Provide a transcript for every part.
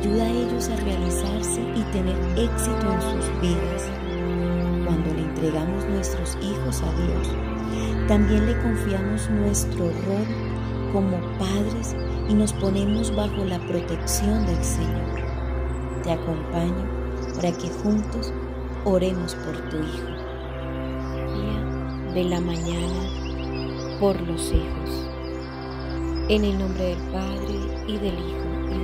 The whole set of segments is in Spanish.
ayuda a ellos a realizarse y tener éxito en sus vidas. Cuando le entregamos nuestros hijos a Dios, también le confiamos nuestro rol como padres y nos ponemos bajo la protección del Señor. Te acompaño para que juntos oremos por tu hijo. Día de la mañana por los hijos. En el nombre del Padre y del Hijo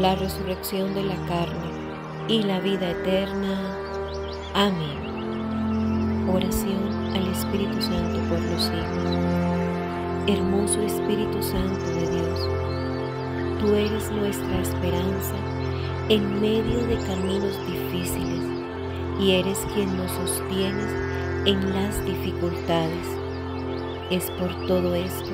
la resurrección de la carne y la vida eterna. Amén. Oración al Espíritu Santo por los hijos. Hermoso Espíritu Santo de Dios, tú eres nuestra esperanza en medio de caminos difíciles y eres quien nos sostiene en las dificultades. Es por todo esto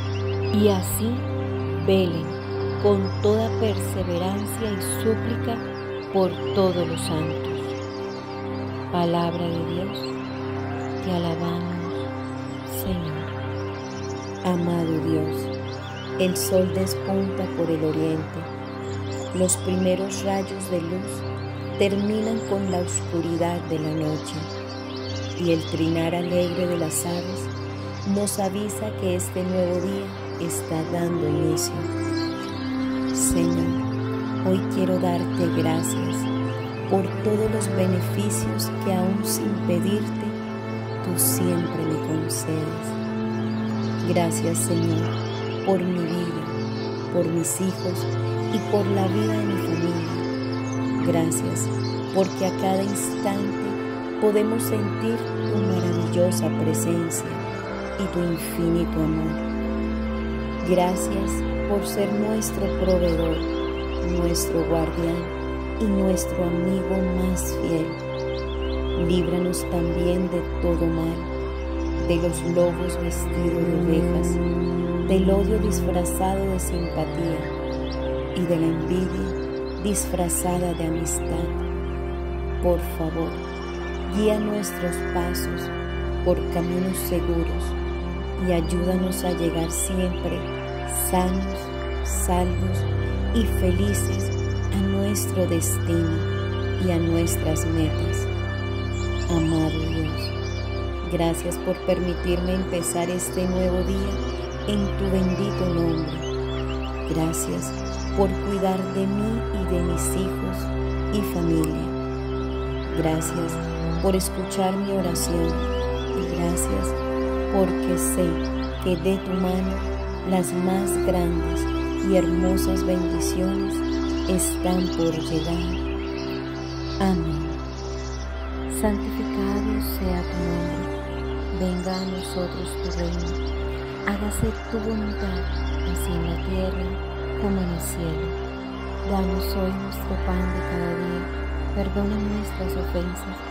Y así velen con toda perseverancia y súplica por todos los santos. Palabra de Dios, te alabamos, Señor. Amado Dios, el sol despunta por el oriente. Los primeros rayos de luz terminan con la oscuridad de la noche y el trinar alegre de las aves nos avisa que este nuevo día está dando inicio. Señor, hoy quiero darte gracias por todos los beneficios que aún sin pedirte, tú siempre me concedes. Gracias Señor por mi vida, por mis hijos y por la vida de mi familia. Gracias porque a cada instante podemos sentir tu maravillosa presencia y tu infinito amor. Gracias por ser nuestro proveedor, nuestro guardián y nuestro amigo más fiel. Líbranos también de todo mal, de los lobos vestidos de ovejas, del odio disfrazado de simpatía y de la envidia disfrazada de amistad. Por favor, guía nuestros pasos por caminos seguros y ayúdanos a llegar siempre sanos, salvos y felices a nuestro destino y a nuestras metas. Amado Dios, gracias por permitirme empezar este nuevo día en tu bendito nombre. Gracias por cuidar de mí y de mis hijos y familia. Gracias por escuchar mi oración y gracias porque sé que de tu mano las más grandes y hermosas bendiciones están por llegar. Amén. Santificado sea tu nombre, venga a nosotros tu reino, hágase tu voluntad, así en la tierra como en el cielo. Danos hoy nuestro pan de cada día, perdona nuestras ofensas,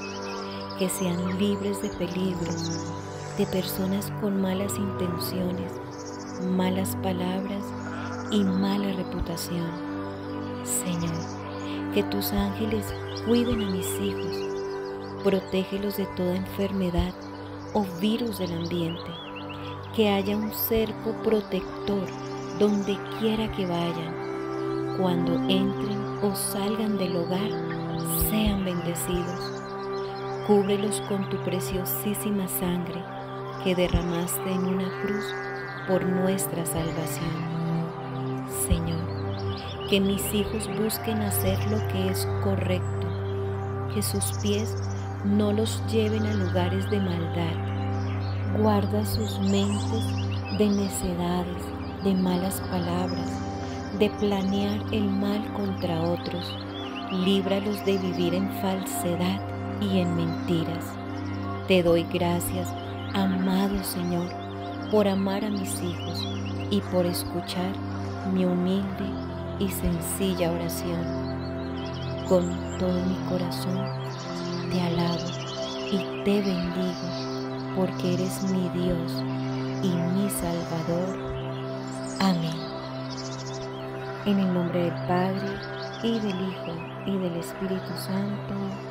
que sean libres de peligros, de personas con malas intenciones, malas palabras y mala reputación. Señor, que tus ángeles cuiden a mis hijos Protégelos de toda enfermedad o virus del ambiente. Que haya un cerco protector donde quiera que vayan. Cuando entren o salgan del hogar, sean bendecidos. Cúbrelos con tu preciosísima sangre que derramaste en una cruz por nuestra salvación. Señor, que mis hijos busquen hacer lo que es correcto, que sus pies no los lleven a lugares de maldad. Guarda sus mentes de necedades, de malas palabras, de planear el mal contra otros. Líbralos de vivir en falsedad y en mentiras. Te doy gracias, amado Señor, por amar a mis hijos y por escuchar mi humilde y sencilla oración. Con todo mi corazón te alabo y te bendigo, porque eres mi Dios y mi Salvador. Amén. En el nombre del Padre, y del Hijo, y del Espíritu Santo.